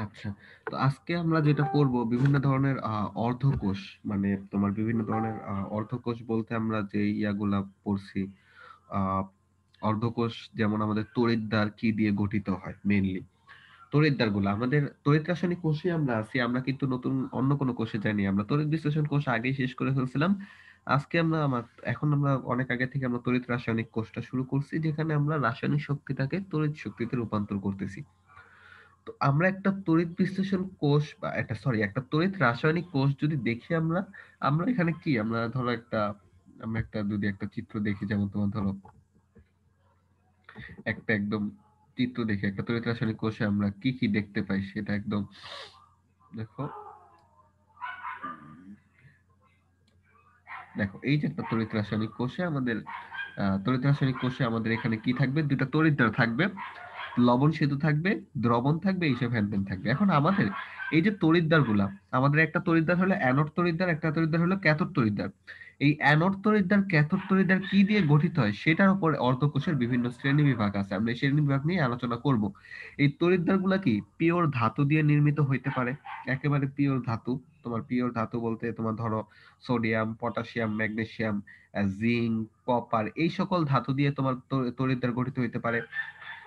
আচ্ছা। তো আজকে আমরা যেটা পড়ব বিভিন্ন ধরনের অর্ধকোষ মানে তোমার বিভিন্ন ধরনের অর্ধকোষ বলতে আমরা যে ইয়াগুলা পড়ছি অর্ধকোষ যেমন আমাদের তড়িৎদ্বার কি দিয়ে গঠিত হয় মেইনলি। তড়িৎদ্বারগুলো, আমাদের তড়িৎ রাসায়নিক কোষে আমরা আছি। আমরা কিন্তু নতুন অন্য কোনো কোষে যাইনি। আমরা তড়িৎ বিশ্লেষণ কোষ আগেই শেষ করে ফেলছিলাম। আজকে আমরা আমার, এখন আমরা অনেক আগে থেকে আমরা তড়িৎ রাসায়নিক কোষটা শুরু করছি, যেখানে আমরা রাসায়নিক শক্তিটাকে তড়িৎ শক্তিতে রূপান্তর করতেছি। তো আমরা একটা তড়িৎ বিশ্লেষণ কোষ বা একটা সরি একটা তড়িৎ রাসায়নিক কোষ যদি দেখি আমরা, আমরা এখানে কি? আমরা ধরো একটা আমরা একটা যদি একটা চিত্র দেখি যেমন তোমার ধরো একটা একদম চিত্র দেখি একটা তড়িৎ রাসায়নিক কোষে আমরা কি কি দেখতে পাই সেটা একদম দেখো। দেখো এই যে একটা তড়িৎ রাসায়নিক কোষে আমাদের তড়িৎ রাসায়নিক কোষে আমাদের এখানে কি থাকবে? দুটা তড়িৎদ্বার থাকবে। লবণ সেতু থাকবে, দ্রবণ থাকবে, এইসব হ্যান্ডেন থাকবে। এখন আমাদের এই যে তড়িৎদ্বারগুলা আমাদের একটা তড়িৎদ্বার হলো অ্যানোড তড়িৎদ্বার একটা তড়িৎদ্বার হলো ক্যাথোড তড়িৎদ্বার এই অ্যানোড তড়িৎদ্বার ক্যাথোড তড়িৎদ্বার কি দিয়ে গঠিত হয়? সেটার উপর অর্ধকোষের বিভিন্ন শ্রেণি বিভাগ আছে। আমরা শ্রেণি বিভাগ নিয়ে আলোচনা করব। এই তড়িৎদ্বারগুলা কি পিওর ধাতু দিয়ে নির্মিত হইতে পারে? একেবারে পিওর ধাতু। তোমার পিওর ধাতু বলতে তোমার ধরো sodium, potassium magnesium zinc, copper, এই সকল ধাতু দিয়ে তোমার তড়িৎদ্বার গঠিত হইতে পারে।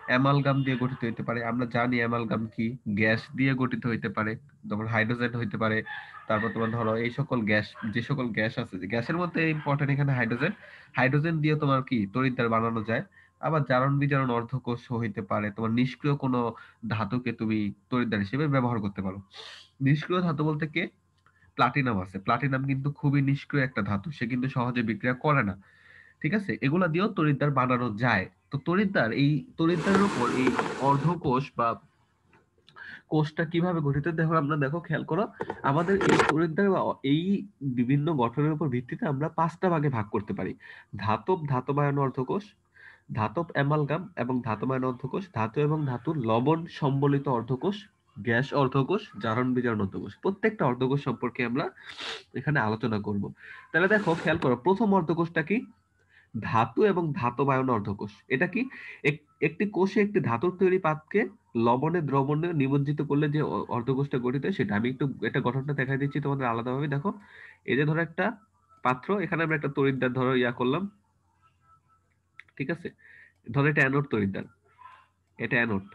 অ্যামালগাম দিয়ে গঠিত হইতে পারে। আমরা জানি অ্যামালগাম কি? গ্যাস দিয়ে গঠিত হইতে পারে, যেমন হাইড্রোজেন হইতে পারে, তারপর তোমার ধরো এই সকল গ্যাস, যে সকল গ্যাস আছে, যে গ্যাসের মধ্যে ইম্পর্টেন্ট এখানে হাইড্রোজেন। হাইড্রোজেন দিয়ে তোমার কি? তড়িৎদ্বার বানানো যায়। আবার জারণ বিজারণ অর্ধকোষ হইতে পারে। তোমার নিষ্ক্রিয় কোনো ধাতুকে তুমি তড়িৎদ্বার হিসেবে ব্যবহার করতে পারো। নিষ্ক্রিয় ধাতু বলতে কে? প্লাটিনাম আছে। প্লাটিনাম কিন্তু খুবই নিষ্ক্রিয় একটা ধাতু। সে কিন্তু সহজে বিক্রিয়া করে না। ঠিক আছে? এগুলা দিয়েও তড়িৎদ্বার বানানো যায়। তো তড়িৎদ্বার এই তড়িৎদ্বারের উপর এই অর্ধকোষ বা কোষটা কীভাবে গঠিত, দেখো আমরা, দেখো, খেয়াল করো, আমাদের এই তড়িৎদ্বার এই বিভিন্ন গঠনের উপর ভিত্তিতে আমরা পাঁচটা ভাগে ভাগ করতে পারি। ধাতব, ধাতবায়ন অর্ধকোষ, ধাতব অ্যামালগাম এবং ধাতবায়ন অর্ধকোষ, ধাতু এবং ধাতুর লবণ সম্বলিত অর্ধকোষ, গ্যাস অর্ধকোষ, জারণ বিজারণ অর্ধকোষ। প্রত্যেকটা অর্ধকোষ সম্পর্কে আমরা এখানে আলোচনা করব। তাহলে দেখো, খেয়াল করো, প্রথম অর্ধকোষটা কি? ধাতু এবং ধাতবায়ন অর্ধকোষ। এটা কি? একটি কোষে একটি ধাতুর তৈরি পাতকে লবণে, দ্রবণে নিমজ্জিত করলে যে অর্ধকোষটা গঠিত সেটা। আমি একটু এটা গঠনটা দেখাই দিচ্ছি তোমাদের আলাদাভাবে। দেখো, এই যে ধরো একটা পাত্র, এখানে আমরা একটা তরিদ্দার ধরো ইয়া করলাম। ঠিক আছে? ধরো এটা অ্যানোড তরিদ্দার। এটা অ্যানোড।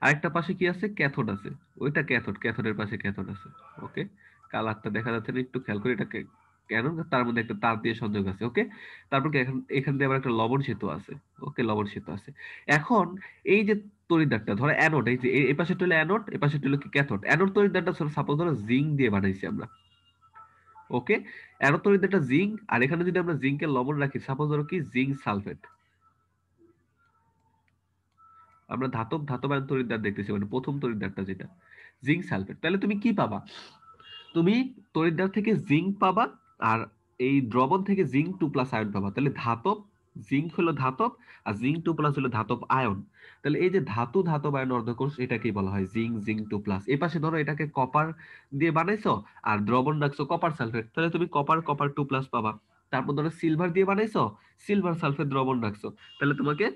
আরেকটা পাশে কি আছে? ক্যাথোড আছে। ওইটা ক্যাথোড, ক্যাথোডের পাশে ক্যাথোড আছে। ওকে? কালারটা দেখা যাচ্ছে না, একটু খেয়াল করে এটাকে কেন? তার মধ্যে একটা তার দিয়ে সংযোগ আছে ওকে তারপর এখান এখান দিয়ে আবার একটা লবণ সেতু আছে ওকে লবণ সেতু আছে। এখন এই যে তরিদারটা, ধরো অ্যানোড এই যে এই পাশে হলো অ্যানোড এই পাশে হলো কি ক্যাথোড অ্যানোড তরিদারটা সাপোজ ধরো জিঙ্ক দিয়ে বানাইছি আমরা ওকে অ্যানোড তরিদারটা জিঙ্ক আর এখানে যদি আমরা জিঙ্কের লবণ রাখি সাপোজ ধরো কি জিঙ্ক সালফেট আমরা ধাতব ধাতবায়ন তরিদার দেখতেছি মানে প্রথম তরিদারটা যেটা জিঙ্ক সালফেট তাহলে তুমি কি পাবা? তুমি তরিদার থেকে জিঙ্ক পাবা আর এই দ্রবণ থেকে জিঙ্ক টু প্লাস আয়ন পাবা তাহলে ধাতব জিঙ্ক হলো ধাতব আর জিঙ্ক টু প্লাস হলো ধাতব আয়ন তাহলে এই যে ধাতু ধাতব আয়ন অর্ধকোষ, এটাকেই বলা হয় জিঙ্ক জিঙ্ক টু প্লাস এই পাশে ধরো এটাকে কপার দিয়ে বানাইছো আর দ্রবণ রাখছো কপার সালফেট তাহলে তুমি কপার কপার টু প্লাস পাবা। তারপর ধরো সিলভার দিয়ে বানাইছো সিলভার সালফেট দ্রবণ রাখছো। তাহলে তোমাকে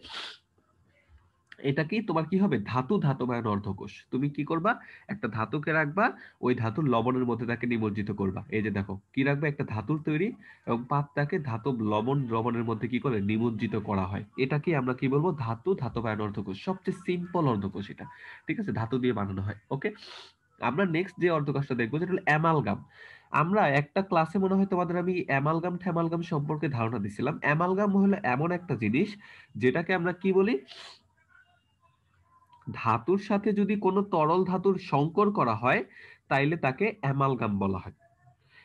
এটা কি তোমার কি হবে? ধাতু ধাতবায়ন অর্ধকোষ তুমি কি করবা? একটা ধাতুকে রাখবা, ওই ধাতুর লবণের মধ্যে তাকে নিমজ্জিত করবা। এই যে দেখো, কি রাখবে? একটা ধাতুর তৈরি এবং পাতটাকে ধাতব লবণ লবণের মধ্যে কি করে? নিমজ্জিত করা হয়। এটাকে আমরা কি বলব? ধাতু ধাতবায়ন অর্ধকোষ সবচেয়ে সিম্পল অর্ধকোষ এটা। ঠিক আছে? ধাতু দিয়ে বানানো হয়। ওকে আমরা নেক্সট যে অর্ধকোষটা দেখব, যেটা হলো অ্যামালগাম। আমরা একটা ক্লাসে মনে হয় তোমাদের আমি অ্যামালগাম ঠ্যামালগাম সম্পর্কে ধারণা দিছিলাম। অ্যামালগাম হলো এমন একটা জিনিস, যেটাকে আমরা কি বলি? ধাতুর সাথে যদি কোনো তরল ধাতুর সংকর করা হয়, তাইলে তাকে অ্যামালগাম বলা হয়।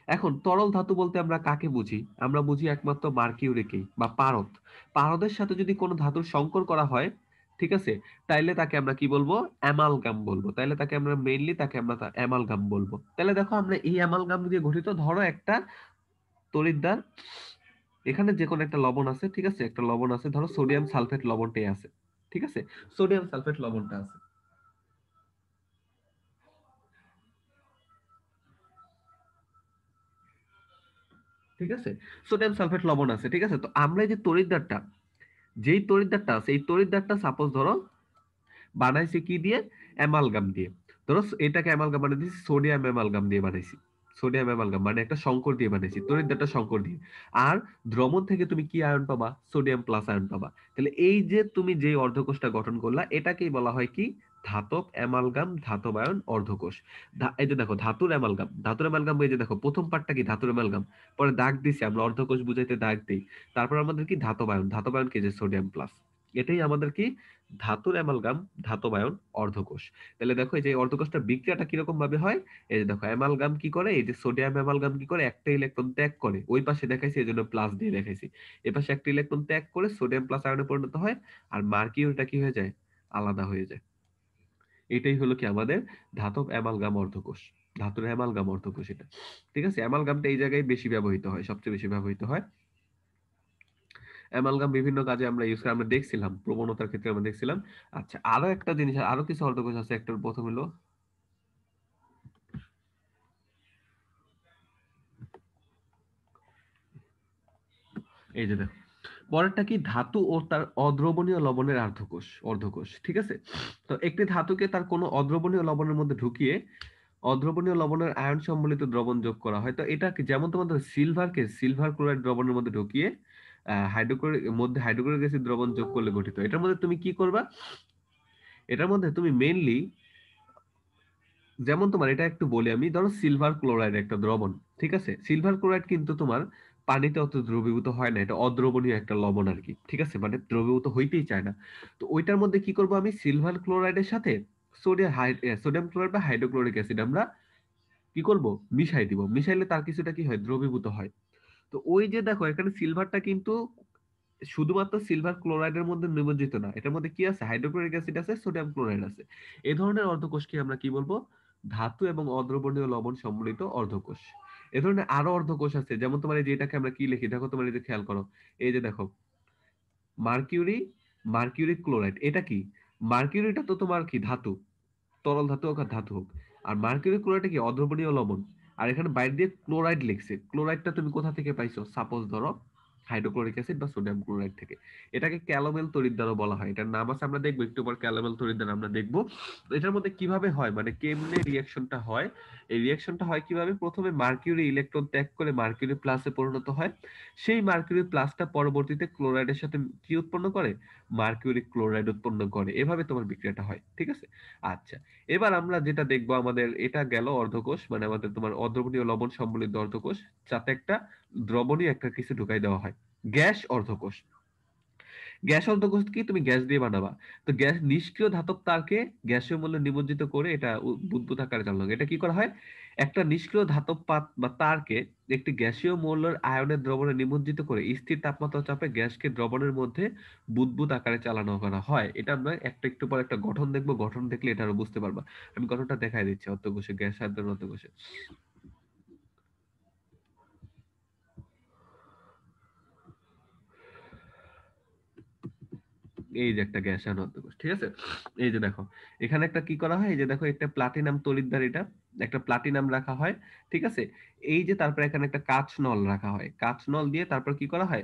এখন, তরল ধাতু বলতে আমরা কাকে বুঝি? আমরা বুঝি একমাত্র মার্কিউরিকেই বা পারদ। পারদের সাথে যদি কোনো ধাতুর সংকর করা হয়, ঠিক আছে? তাইলে তাকে আমরা কি বলব? অ্যামালগাম বলব। তাইলে তাকে আমরা মেইনলি তাকে আমরা অ্যামালগাম বলব। তাহলে দেখো, আমরা এই অ্যামালগাম দিয়ে গঠিত, ধরো একটা তরিদ্দার, এখানে যে কোনো একটা লবণ আছে, ঠিক আছে? একটা লবণ আছে, ধরো সোডিয়াম সালফেট লবণটাই আছে। ঠিক আছে? সোডিয়াম সালফেট লবণটা আছে। ঠিক আছে? সোডিয়াম সালফেট লবণ আছে, ঠিক আছে? তো আমরা যে তরিদ্দারটা যেই তরিদ্দারটা আছে, এই তরিদ্দারটা সাপোজ ধরো, বানাইছে কি দিয়ে? অ্যামালগাম দিয়ে। ধরো, এটাকে অ্যামালগাম মানে দিয়েছি সোডিয়াম অ্যামালগাম দিয়ে বানাইছি। সোডিয়াম অ্যামালগাম মানে একটা সংকর দিয়ে বানিয়েছি তরিদ্দারটা সংকর দিয়ে। আর দ্রবণ থেকে তুমি কি আয়ন পাবা? সোডিয়াম প্লাস আয়ন পাবা। তাহলে এই যে তুমি যে অর্ধকোষটা গঠন করলা, এটাকেই বলা হয় কি? ধাতব অ্যামালগাম, ধাতব আয়ন অর্ধকোষ। এই যে দেখো, ধাতুর অ্যামালগাম ধাতুর অ্যামালগাম এই যে দেখো, প্রথম পার্টটা কি? ধাতুর অ্যামালগাম। পরে দাগ দিছি, আমরা অর্ধকোষ বুঝাইতে দাগ দিই। তারপর আমাদের কি? ধাতব আয়ন ধাতব আয়ন কি? যে সোডিয়াম প্লাস। এটাই আমাদের কি? ধাতুর অ্যামালগাম, ধাতবায়ন, অর্ধকোষ। তাহলে দেখো এই যে অর্ধকোষটা বিক্রিয়াটা কীরকম ভাবে হয়? এই যে দেখো, অ্যামালগাম কি করে? এই যে সোডিয়াম অ্যামালগাম কি করে? একটা ইলেকট্রন ত্যাগ করে। ওই পাশে দেখাইছি, এই জন্য প্লাস দিয়ে দেখাইছি। এ পাশে একটা ইলেকট্রন ত্যাগ করে সোডিয়াম প্লাস আয়নে পরিণত হয় আর মার্কিউরিটা কি হয়ে যায়? আলাদা হয়ে যায়। এটাই হলো কি আমাদের ধাতব অ্যামালগাম অর্ধকোষ। ধাতুর অ্যামালগাম অর্ধকোষ এটা। ঠিক আছে? অ্যামালগামটা এই জায়গায় বেশি ব্যবহৃত হয়, সবচেয়ে বেশি ব্যবহৃত হয়। অ্যামালগাম বিভিন্ন কাজে আমরা ইউজ করি, আমরা দেখছিলাম, প্রবণতার ক্ষেত্রে আমরা দেখছিলাম। আচ্ছা আরও একটা জিনিস, আরও কিছু অর্ধকোষ আছে একটা প্রথম হলো। এই যে পরেরটা কি? ধাতু ও তার অদ্রবণীয় লবণের অর্ধকোষ অর্ধকোষ, ঠিক আছে? তো একটি ধাতুকে তার কোনো অদ্রবণীয় লবণের মধ্যে ঢুকিয়ে অদ্রবণীয় লবণের আয়ন সম্বলিত দ্রবণ যোগ করা হয়। তো এটা যেমন তোমাদের সিলভারকে সিলভার ক্লোরাইড দ্রবণের মধ্যে ঢুকিয়ে হাইড্রোক্লোরিক মধ্যে হাইড্রোক্লোরিক অ্যাসিড দ্রবণ যোগ করলে গঠিত। এটার মধ্যে তুমি কি করবা? এটার মধ্যে তুমি মেইনলি যেমন তোমার এটা একটু বলি আমি, ধরো সিলভার ক্লোরাইড একটা দ্রবণ, ঠিক আছে? সিলভার ক্লোরাইড কিন্তু তোমার পানিতে অত দ্রবীভূত হয় না, এটা অদ্রবণীয় একটা লবণ আর কি, ঠিক আছে? মানে দ্রবীভূত হইতেই চায় না। তো ওইটার মধ্যে কি করব আমি? সিলভার ক্লোরাইডের সাথে সোডিয়াম সোডিয়াম ক্লোরাইড বা হাইড্রোক্লোরিক অ্যাসিড আমরা কি করব? মিশাই দিব। মিশাইলে তার কিছুটা কি হয়? দ্রবীভূত হয়। তো ওই যে দেখো, এখানে সিলভারটা কিন্তু শুধুমাত্র সিলভার ক্লোরাইডের মধ্যে নিমজ্জিত না, এটার মধ্যে কি আছে? হাইড্রোক্লোরিক অ্যাসিড আছে, সোডিয়াম ক্লোরাইড আছে। এই ধরনের অর্ধকোষকে আমরা কি বলব? ধাতু এবং অদ্রবণীয় লবণ সম্বলিত অর্ধকোষ। এ ধরনের আরও অর্ধকোষ আছে, যেমন তোমার এই যে এটাকে আমরা কি লিখি? দেখো তোমার এই যে খেয়াল করো, এই যে দেখো, মার্কিউরি মার্কিউরিক ক্লোরাইড, এটা কি? মার্কিউরিটা তো তোমার কি? ধাতু, তরল ধাতু হোক ধাতু হোক। আর মার্কিউরি ক্লোরাইড কি? অদ্রবণীয় লবণ। আর এখানে বাইরে দিয়ে ক্লোরাইড লিখছে। ক্লোরাইডটা তুমি কোথা থেকে পাইছো? সাপোজ ধরো হাইড্রোক্লোরিক অ্যাসিড বা সোডিয়াম ক্লোরাইড থেকে। এটাকে ক্যালোমেল তরিদ্দারও বলা হয়। এটার নাম আছে, আমরা দেখব, একটু পর ক্যালোমেল তরিদ্দার আমরা দেখব। এটার মধ্যে কীভাবে হয়? মানে কেমনে রিয়াকশনটা হয়? এই রিয়াকশনটা হয় কীভাবে? প্রথমে মার্কিউরি ইলেকট্রন ত্যাগ করে মার্কিউরি প্লাসে পরিণত হয়। সেই মার্কিউরি প্লাসটা পরবর্তীতে ক্লোরাইডের সাথে কি উৎপন্ন করে? মার্কিউরি ক্লোরাইড উৎপন্ন করে। এভাবে তোমার বিক্রিয়াটা হয়, ঠিক আছে? আচ্ছা এবার আমরা যেটা দেখব, আমাদের এটা গেল অর্ধকোষ মানে আমাদের তোমার অদ্রবণীয় লবণ সম্বলিত অর্ধকোষ, যাতে একটা দ্রবণীয় একটা কিছু ঢুকাই দেওয়া হয়। গ্যাস অর্ধকোষ। গ্যাস অর্ধকোষ কি? তুমি গ্যাস দিয়ে বানাবা। তো গ্যাস নিষ্ক্রিয় ধাতব তারকে গ্যাসীয় মূল্য নিমজ্জিত করে এটা বুদ্বুত আকারে চালানো এটা কি করা হয়? একটা নিষ্ক্রিয় ধাতব পাত বা তারকে একটি গ্যাসীয় মৌলের আয়নের দ্রবণে নিমজ্জিত করে স্থির তাপমাত্রা চাপে গ্যাসকে দ্রবণের মধ্যে বুদবুদ আকারে চালানো করা হয়। এটা আমরা একটা একটু পর একটা গঠন দেখব। গঠন দেখলে এটা আরও বুঝতে পারবা। আমি গঠনটা দেখাই দিচ্ছি অর্ধকোষে, গ্যাস আয়নের অর্ধকোষে। এই যে একটা গ্যাস অর্ধকোষ ঠিক আছে? এই যে দেখো, এখানে একটা কি করা হয়? এই যে দেখো, একটা প্লাটিনাম তরিদ্দার এটা, একটা প্লাটিনাম রাখা হয়, ঠিক আছে? এই যে তারপর এখানে একটা কাচ নল রাখা হয়। কাচ নল দিয়ে তারপর কি করা হয়?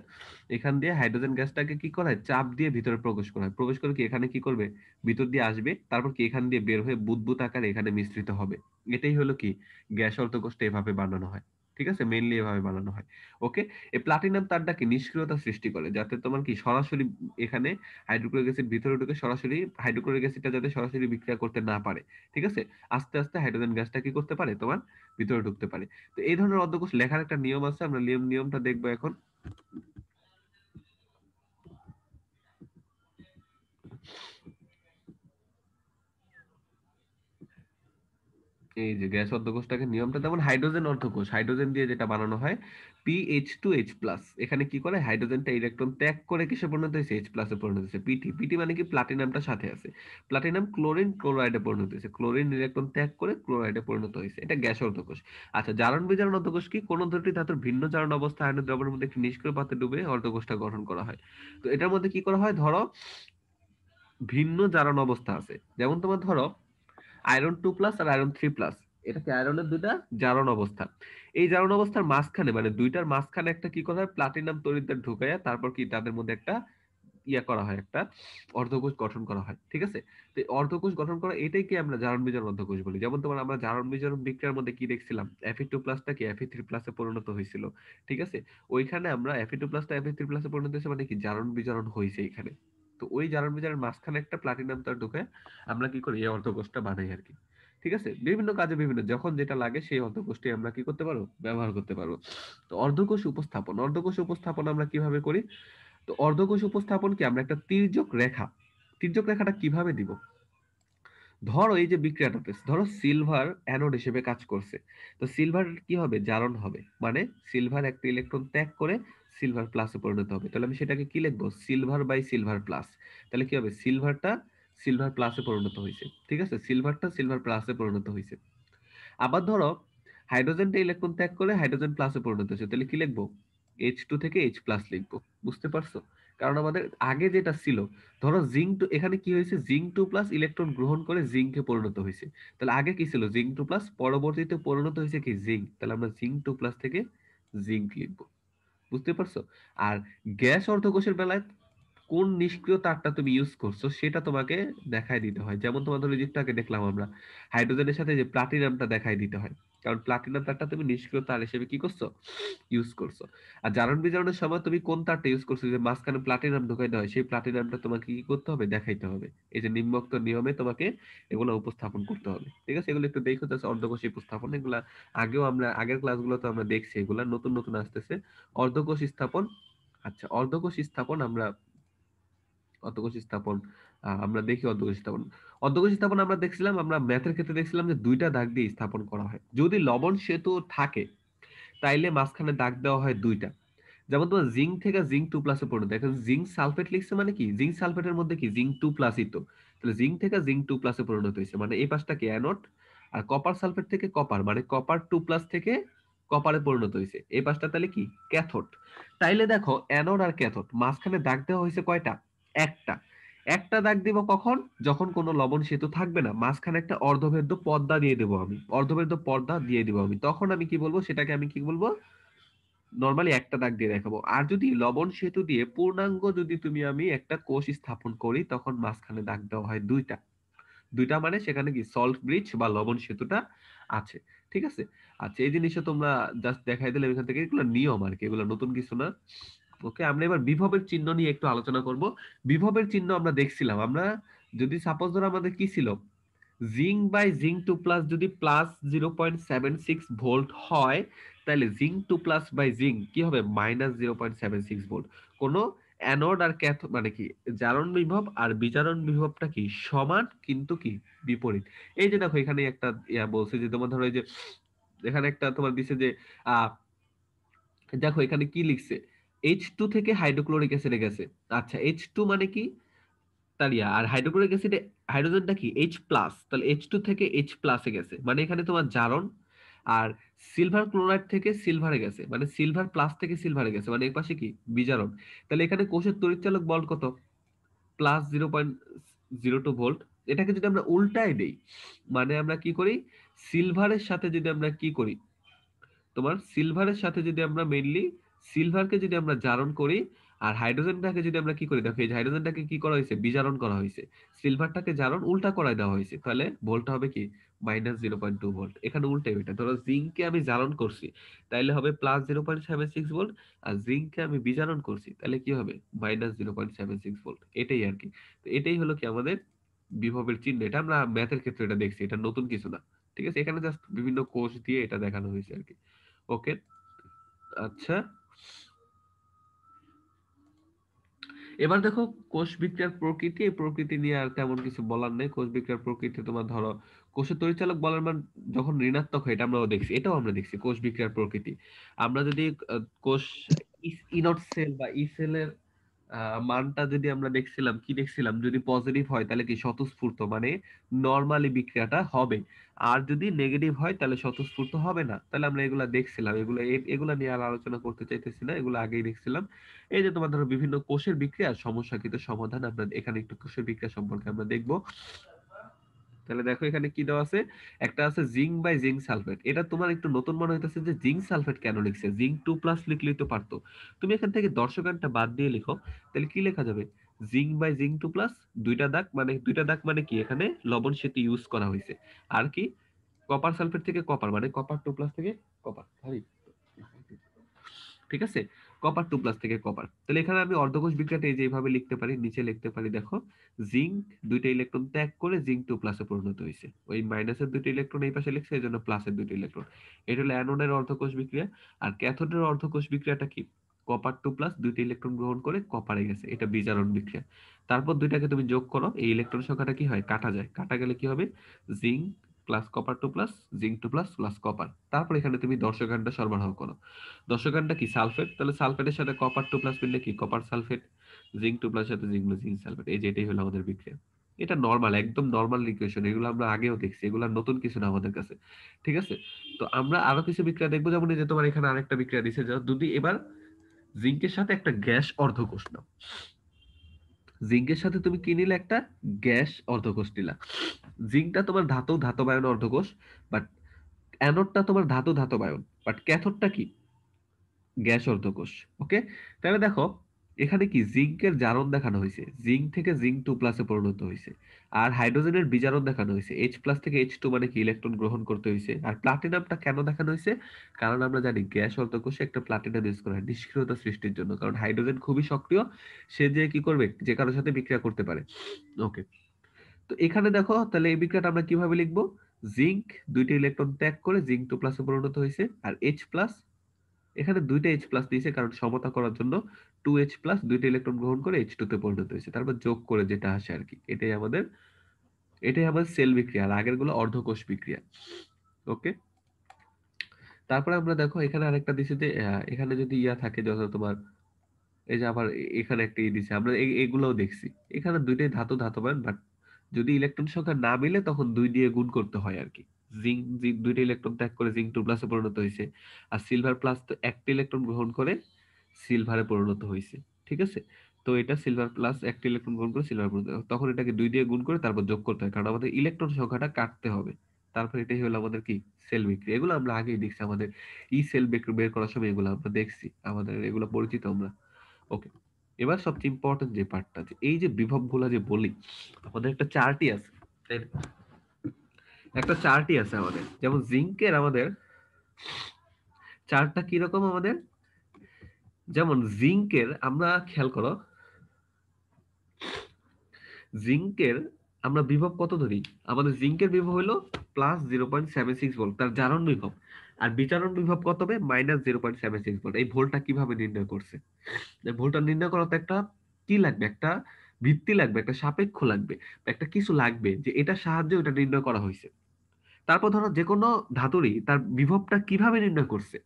এখান দিয়ে হাইড্রোজেন গ্যাসটাকে কি করা হয়? চাপ দিয়ে ভিতরে প্রবেশ করা হয়। প্রবেশ করে কি এখানে কি করবে? ভিতর দিয়ে আসবে, তারপর কি এখান দিয়ে বের হয়ে বুদবুদ আকারে এখানে মিশ্রিত হবে। এটাই হলো কি? গ্যাস অর্ধকোষটা এভাবে বানানো হয়। ঠিক আছে? মেইনলি এভাবে বানানো হয়। ওকে এই প্লাটিনাম তারটা কি? নিষ্ক্রিয়তা সৃষ্টি করে। যাতে তোমার কি? সরাসরি এখানে হাইড্রোক্লোরিক অ্যাসিড ভিতরে ঢুকে সরাসরি হাইড্রোক্লোরিক অ্যাসিডটা যাতে সরাসরি বিক্রিয়া করতে না পারে। ঠিক আছে? আস্তে আস্তে হাইড্রোজেন গ্যাসটা কি করতে পারে? তোমার ভিতরে ঢুকতে পারে। তো এই ধরনের অর্ধকোষ লেখার একটা নিয়ম আছে। আমরা নিয়ম নিয়মটা দেখব এখন। এই যে গ্যাস অর্ধকোষটাকে নিয়মটা, যেমন হাইড্রোজেন অর্ধকোষ হাইড্রোজেন দিয়ে যেটা বানানো হয় পিএইচ টু এইচ প্লাস এখানে কি করে? হাইড্রোজেনটা ইলেকট্রন ত্যাগ করে কিসে পরিণত হয়েছে? এইচ প্লাসে পরিণত হয়েছে পিটি পিটি মানে কি? প্লাটিনামটা সাথে আছে। প্লাটিনাম ক্লোরিন ক্লোরাইডে পরিণত হয়েছে। ক্লোরিন ইলেকট্রন ত্যাগ করে ক্লোরাইডে পরিণত হয়েছে। এটা গ্যাস অর্ধকোষ আচ্ছা জারণ বিজারণ অর্ধকোষ কি? কোন দুটি ধাতুর ভিন্ন জারণ অবস্থা আয়নের দ্রবণের মধ্যে নিষ্ক্রিয় পাতে ডুবে অর্ধকোষটা গঠন করা হয়? তো এটার মধ্যে কি করা হয়? ধরো, ভিন্ন জারণ অবস্থা আছে। যেমন তোমার ধরো আয়রন টু প্লাস আর আয়রন থ্রি প্লাস এটা কি আয়রনের দুইটা? জারণ অবস্থা। এই জারণ অবস্থার মাঝখানে মানে দুইটার মাঝখানে একটা কি করা হয়? প্লাটিনাম তরিদ্দার ঢুকাইয়া তারপর কি তাদের মধ্যে একটা ইয়া করা হয় একটা অর্ধকোষ গঠন করা হয় ঠিক আছে? তো অর্ধকোষ গঠন করা এটাই কি আমরা জারণ বিজারণ অর্ধকোষ বলি? যেমন তোমার আমরা জারণ বিজারণ বিক্রিয়ার মধ্যে কি দেখছিলাম? এফি টু প্লাসটা কি এফি থ্রি প্লাসে পরিণত হয়েছিল ঠিক আছে? ওইখানে আমরা এফি টু প্লাসটা এফি থ্রি প্লাসে পরিণত হয়েছে মানে কি? জারণ বিজারণ হয়েছে এখানে। তো ওই জারণ বিজারণ মাঝখানে একটা প্লাটিনাম তার ঢুকে আমরা কি করি, এই অর্ধকোষটা বানাই আর কি ঠিক আছে? বিভিন্ন কাজে বিভিন্ন, যখন যেটা লাগে সেই অর্ধকোষটি আমরা কি করতে পারব? ব্যবহার করতে পারব। তো অর্ধকোষ উপস্থাপন অর্ধকোষ উপস্থাপন আমরা কীভাবে করি? তো অর্ধকোষ উপস্থাপন কি? আমরা একটা তির্যক রেখা। তির্যক রেখাটা কীভাবে দিব ধরো এই যে বিক্রিয়াটা পেয়েছে ধরো সিলভার অ্যানোড হিসেবে কাজ করছে। তো সিলভার কি হবে? জারণ হবে। মানে সিলভার একটা ইলেকট্রন ত্যাগ করে সিলভার প্লাসে পরিণত হবে। তাহলে আমি সেটাকে কি লিখব? সিলভার বাই সিলভার প্লাস তাহলে কি হবে? সিলভারটা সিলভার প্লাসে পরিণত হয়েছে। ঠিক আছে? সিলভারটা সিলভার প্লাসে পরিণত হয়েছে। আবার ধরো হাইড্রোজেনটা ইলেকট্রন ত্যাগ করে হাইড্রোজেন প্লাসে পরিণত হয়েছে। তাহলে কি লিখব? এইচ টু থেকে এইচ প্লাস লিখব। বুঝতে পারছ? কারণ আমাদের আগে যেটা ছিল, ধরো জিঙ্ক টু এখানে কি হয়েছে? জিঙ্ক টু প্লাস ইলেকট্রন গ্রহণ করে জিঙ্কে পরিণত হয়েছে। তাহলে আগে কি ছিল? জিঙ্ক টু প্লাস পরবর্তীতে পরিণত হয়েছে কি? জিঙ্ক তাহলে আমরা জিঙ্ক টু প্লাস থেকে জিঙ্ক লিখব। বুঝতে পারছ? আর গ্যাস অর্ধকোষের বেলায় কোন নিষ্ক্রিয় তারটা তুমি ইউজ করছ সেটা তোমাকে দেখায় দিতে হয়। যেমন তোমাদের যেটাকে দেখলাম আমরা হাইড্রোজেনের সাথে যে প্লাটিনামটা দেখায় দিতে হয়। কারণ প্লাটিনাম তারটা তুমি নিষ্ক্রিয় তার হিসেবে কি করছ? ইউজ করছ। আর জারণ বিজারণের সময় তুমি কোন তারটা ইউজ করছ? যে মাঝখানে প্লাটিনাম ঢুকাই দেওয়া হয়, সেই প্লাটিনামটা তোমাকে কি করতে হবে? দেখাইতে হবে। এই যে নিম্নোক্ত নিয়মে তোমাকে এগুলো উপস্থাপন করতে হবে। ঠিক আছে? এগুলো একটু দেখো যাচ্ছে অর্ধকোষী উপস্থাপন। এগুলা আগেও আমরা, আগের ক্লাসগুলোতে আমরা দেখছি এগুলা। নতুন নতুন আসতেছে। অর্ধকোষ স্থাপন। আচ্ছা অর্ধকোষ স্থাপন আমরা, অর্ধকোষ স্থাপন আমরা দেখি অর্ধকোষ স্থাপন। অর্ধকোষ স্থাপন আমরা দেখছিলাম, আমরা ম্যাথের ক্ষেত্রে দেখছিলাম যে দুইটা দাগ দিয়ে স্থাপন করা হয়। যদি লবণ সেতু থাকে, তাইলে মাঝখানে দাগ দেওয়া হয় দুইটা। যেমন তোমার জিঙ্ক থেকে জিঙ্ক টু প্লাসে পরিণত এখন জিঙ্ক সালফেট লিখছে মানে কি? জিঙ্ক সালফেটের মধ্যে কি? জিঙ্ক টু প্লাসই তো। তাহলে জিঙ্ক থেকে জিঙ্ক টু প্লাসে পরিণত হয়েছে। মানে এই পাশটা কি অ্যানোড? আর কপার সালফেট থেকে কপার মানে কপার টু প্লাস থেকে কপারে পরিণত হয়েছে। এই পাশটা তাহলে কি? ক্যাথোড। তাইলে দেখো অ্যানোড আর ক্যাথোড, মাঝখানে দাগ দেওয়া হয়েছে কয়টা? একটা। একটা দাগ দিব কখন? যখন কোনো লবণ সেতু থাকবে না, মাঝখানে একটা অর্ধভেদ্য পর্দা দিয়ে দেবো আমি। অর্ধভেদ্য পর্দা দিয়ে দেবো আমি। তখন আমি কি বলব? সেটাকে আমি কি বলব? নর্মালি একটা দাগ দিয়ে দেখাবো। আর যদি লবণ সেতু দিয়ে পূর্ণাঙ্গ যদি তুমি আমি একটা কোষ স্থাপন করি, তখন মাঝখানে দাগ দেওয়া হয় দুইটা। দুইটা মানে সেখানে কি সল্ট ব্রিজ বা লবণ সেতুটা আছে। ঠিক আছে? আচ্ছা এই জিনিসটা তোমরা জাস্ট দেখাই দিলে এখান থেকে। এগুলো নিয়ম আর কি, এগুলো নতুন কিছু না। ওকে আমরা এবার বিভবের চিহ্ন নিয়ে একটু আলোচনা করব। বিভবের চিহ্ন আমরা দেখছিলাম। আমরা যদি সাপোজ ধরো আমাদের কি ছিল? Zinc by zinc two plus যদি plus zero point seven six volt হয়, তাহলে zinc two plus by zinc কি হবে? Minus zero point seven six volt কোনো অ্যানোড আর ক্যাথ মানে কি? জারণ বিভব আর বিচারণ বিভবটা কি? সমান কিন্তু কি? বিপরীত। এই যে দেখো, এখানে একটা ইয়া বলছে যে তোমার ধরো এই যে, এখানে একটা তোমার দিছে যে, আহ, দেখো এখানে কি লিখছে? এইচ টু থেকে হাইড্রোক্লোরিক অ্যাসিডে গেছে। আচ্ছা এইচ টু মানে কি? তালিয়া আর হাইড্রোক্লোরিক অ্যাসিডে হাইড্রোজেনটা কি? এইচ প্লাস তাহলে এইচ টু থেকে এইচ প্লাসে গেছে। মানে এখানে তোমার জারণ আর সিলভার ক্লোরাইড থেকে সিলভারে গেছে। মানে সিলভার প্লাস থেকে সিলভারে গেছে। মানে এই পাশে কি? বিজারণ। তাহলে এখানে কোষের তড়িৎচালক বল কত? Plus zero point zero two volt এটাকে যদি আমরা উল্টায় দেই মানে আমরা কি করি? সিলভারের সাথে যদি আমরা কি করি? তোমার সিলভারের সাথে যদি আমরা মেইনলি সিলভারকে যদি আমরা জারণ করি আর হাইড্রোজেনটাকে যদি আমরা কি করি? দেখো, এই হাইড্রোজেনটাকে কি করা হয়েছে? বিজারণ করা হয়েছে। সিলভারটাকে জারণ উল্টা করায় দেওয়া হয়েছে। তাহলে ভোল্টটা হবে কি? Minus zero point two volt এখানে উল্টে এটা। ধরো জিঙ্ককে আমি জারণ করছি, তাইলে হবে plus zero point seven six volt আর জিঙ্ককে আমি বিজারণ করছি তাহলে কি হবে? Minus zero point seven six volt এটাই আর কি। তো এটাই হলো কি আমাদের বিভবের চিহ্ন। এটা আমরা ম্যাথের ক্ষেত্রে এটা দেখছি। এটা নতুন কিছু না। ঠিক আছে? এখানে জাস্ট বিভিন্ন কোষ দিয়ে এটা দেখানো হয়েছে আর কি। ওকে আচ্ছা। এবার দেখো কোষ বিক্রিয়ার প্রকৃতি, এই প্রকৃতি নিয়ে আর তেমন কিছু বলার নেই। কোষ বিক্রিয়ার প্রকৃতি তোমার ধরো কোষের পরিচালক বলার মান যখন ঋণাত্মক হয়, এটা আমরাও দেখছি, এটাও আমরা দেখছি, কোষ বিক্রিয়ার প্রকৃতি। আমরা যদি কোষ ইনট সেল বা ই সেলের মানটা যদি আমরা দেখছিলাম, কি দেখছিলাম? যদি পজিটিভ হয়, তাহলে কি স্বতঃস্ফূর্ত মানে নর্মালি বিক্রিয়াটা হবে। আর যদি নেগেটিভ হয়, তাহলে স্বতঃস্ফূর্ত হবে না। তাহলে আমরা এগুলা দেখছিলাম। এগুলো এগুলা নিয়ে আর আলোচনা করতে চাইতেছি না। এগুলো আগেই দেখছিলাম। এই যে তোমার ধরো বিভিন্ন কোষের বিক্রিয়া সমস্যা কিন্তু সমাধান, আমরা এখানে একটু কোষের বিক্রিয়া সম্পর্কে আমরা দেখব। তাহলে দেখো এখানে কি দেওয়া আছে? একটা আছে জিঙ্ক বাই জিঙ্ক সালফেট এটা তোমার একটু নতুন মনে হইতেছে যে জিঙ্ক সালফেট কেন লিখছে? জিঙ্ক টু প্লাস লিখলেই তো পারতো। তুমি এখান থেকে দর্শকানটা বাদ দিয়ে লিখো। তাহলে কি লেখা যাবে? Zinc by zinc two plus দুইটা দাগ মানে দুইটা দাগ মানে কি? এখানে লবণ সেতু ইউজ করা হয়েছে। আর কি? কপার সালফেট থেকে কপার মানে কপার টু প্লাস থেকে কপার ঠিক আছে? কপার টু প্লাস থেকে কপার তাহলে এখানে আমি অর্ধকোষ বিক্রিয়াটা এই যে লিখতে পারি, নিচে লিখতে পারি, দেখো। জিঙ্ক দুইটা ইলেকট্রন ত্যাগ করে জিঙ্ক টু প্লাসে পরিণত হয়েছে। ওই মাইনাসের দুইটা ইলেকট্রন এই পাশে লিখছে, এই জন্য প্লাসের দুইটা ইলেকট্রন এটা হলো অ্যানোডের অর্ধকোষ বিক্রিয়া। আর ক্যাথোডের অর্ধকোষ বিক্রিয়াটা কি? কপার টু প্লাস দুইটা ইলেকট্রন গ্রহণ করে কপারে গেছে, এটা বিজারণ বিক্রিয়া। তারপর দুইটাকে তুমি যোগ করো, এই ইলেকট্রন সংখ্যাটা কি হয়? কাটা যায়। কাটা গেলে কি হবে? Zinc plus copper two plus zinc two plus plus copper তারপর এখানে তুমি দর্শকানটা সরবরাহ করো। দর্শকানটা কি? সালফেট তাহলে সালফেটের সাথে কপার টু প্লাস মিললে কি? Copper sulphate zinc two plus সাথে জিঙ্ক জিঙ্ক সালফেট এই যে এটাই হলো আমাদের বিক্রিয়া। এটা নর্মাল একদম নর্মাল ইকুয়েশন এগুলো আমরা আগেও দেখছি। এগুলো নতুন কিছু না আমাদের কাছে। ঠিক আছে? তো আমরা আরও কিছু বিক্রিয়া দেখব। যেমন যে তোমার এখানে আরেকটা বিক্রিয়া দিছে। যদি এবার জিঙ্কের সাথে একটা গ্যাস অর্ধকোষ্ঠ। জিঙ্কের সাথে তুমি কি নিলে একটা? গ্যাস অর্ধকোষ নিলা। জিঙ্কটা তোমার ধাতু, ধাতবায়ন অর্ধকোষ বাট অ্যানোডটা তোমার ধাতু, ধাতবায়ন বাট ক্যাথোডটা কি? গ্যাস অর্ধকোষ ওকে তাহলে দেখো এখানে কি জিঙ্কের জারণ দেখানো হয়েছে? জিঙ্ক থেকে জিঙ্ক টু প্লাসে পরিণত হয়েছে। আর হাইড্রোজেনের বিজারণ দেখানো হয়েছে। এইচ প্লাস থেকে এইচ টু মানে কি? ইলেকট্রন গ্রহণ করতে হয়েছে। আর প্লাটিনামটা কেন দেখানো হয়েছে? কারণ আমরা জানি গ্যাস অর্ধকোষে একটা প্লাটিনাম ইউজ করা হয় নিষ্ক্রিয়তা সৃষ্টির জন্য। কারণ হাইড্রোজেন খুবই সক্রিয়। সে যে কি করবে? যে কারোর সাথে বিক্রিয়া করতে পারে। ওকে তো এখানে দেখো, তাহলে এই বিক্রিয়াটা আমরা কীভাবে লিখব? জিঙ্ক দুইটা ইলেকট্রন ত্যাগ করে জিঙ্ক টু প্লাসে পরিণত হয়েছে। আর এইচ প্লাস এখানে দুইটা এইচ প্লাস দিয়েছে কারণ সমতা করার জন্য। টু এইচ প্লাস দুইটা ইলেকট্রন গ্রহণ করে এইচ টু তে পরিণত হয়েছে। তারপর যোগ করে যেটা আসে আর কি এটাই আমাদের এটাই আমাদের সেল বিক্রিয়া আর আগেরগুলো অর্ধকোষ বিক্রিয়া। ওকে তারপরে আমরা দেখো এখানে আরেকটা দিছে যে এখানে যদি ইয়া থাকে যত তোমার, এই যে আবার এখানে একটা ইয়ে দিছে। আমরা এগুলোও দেখছি। এখানে দুইটাই ধাতু ধাতবান বাট যদি ইলেকট্রন সংখ্যা না মিলে তখন দুই দিয়ে গুণ করতে হয় আর কি জিঙ্ক দুইটা ইলেকট্রন ত্যাগ করে জিঙ্ক টু প্লাসে পরিণত হয়েছে। আর সিলভার প্লাস তো একটা ইলেকট্রন গ্রহণ করে সিলভারে পরিণত হয়েছে ঠিক আছে? তো এটা সিলভার প্লাস একটা ইলেকট্রন গ্রহণ করে সিলভার তখন এটাকে দুই দিয়ে গুণ করে তারপর যোগ করতে হয়। কারণ আমাদের ইলেকট্রন সংখ্যাটা কাটতে হবে। তারপর এটাই হলো আমাদের কি? সেল বিক্রি এগুলো আমরা আগেই দেখছি। আমাদের ই সেল বিক্রি বের করার সময় এগুলো আমরা দেখছি। আমাদের এগুলো পরিচিত আমরা। ওকে এবার সবচেয়ে ইম্পর্টেন্ট যে পার্টটা যে, এই যে বিভবগুলো যে বলি, আমাদের একটা চার্টই আছে একটা চার্টই আছে আমাদের। যেমন জিঙ্কের আমাদের চার্টটা কীরকম আমাদের? যেমন জিঙ্কের, আমরা খেয়াল করো, জিঙ্কের আমরা বিভব কত ধরি? আমাদের জিঙ্কের বিভব হলো plus zero point seven six volt তার জারণ বিভব। আর বিচারণ বিভব কত হবে? Minus zero point seven six volt এই ভোল্টটা কীভাবে নির্ণয় করছে? ভোল্টটা নির্ণয় করাতে একটা কি লাগবে? একটা ভিত্তি লাগবে, একটা সাপেক্ষ লাগবে, একটা কিছু লাগবে যে এটা সাহায্যে ওটা নির্ণয় করা হয়েছে। তারপর ধরো যে কোনো ধাতুরই তার বিভবটা কীভাবে নির্ণয় করছে?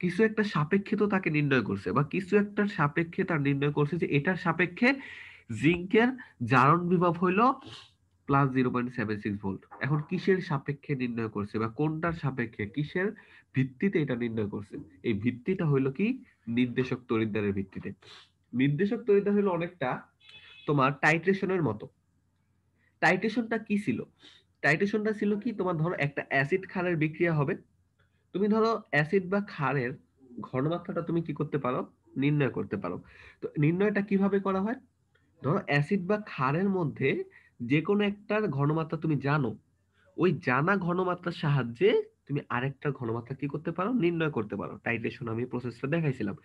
কিছু একটা সাপেক্ষে তো তাকে নির্ণয় করছে বা কিছু একটা সাপেক্ষে তার নির্ণয় করছে যে এটার সাপেক্ষে জিঙ্কের জারণ বিভব হইল plus zero point seven six volt এখন কিসের সাপেক্ষে নির্ণয় করছে বা কোনটার সাপেক্ষে, কিসের ভিত্তিতে এটা নির্ণয় করছে? এই ভিত্তিটা হইল কি? নির্দেশক তরিদ্দারের ভিত্তিতে। নির্দেশক তরিদ্দার হইল অনেকটা তোমার টাইট্রেশনের মতো। টাইট্রেশনটা কি ছিল? টাইট্রেশনটা ছিল কি? তোমার ধরো একটা অ্যাসিড ক্ষারের বিক্রিয়া হবে। তুমি ধরো অ্যাসিড বা ক্ষারের ঘনমাত্রাটা তুমি কি করতে পারো? নির্ণয় করতে পারো। তো নির্ণয়টা কীভাবে করা হয়? ধরো অ্যাসিড বা ক্ষারের মধ্যে যে কোনো একটার ঘনমাত্রা তুমি জানো, ওই জানা ঘনমাত্রার সাহায্যে তুমি আরেকটা ঘনমাত্রা কি করতে পারো? নির্ণয় করতে পারো। টাইট্রেশন আমি প্রসেসটা দেখাইছিলাম।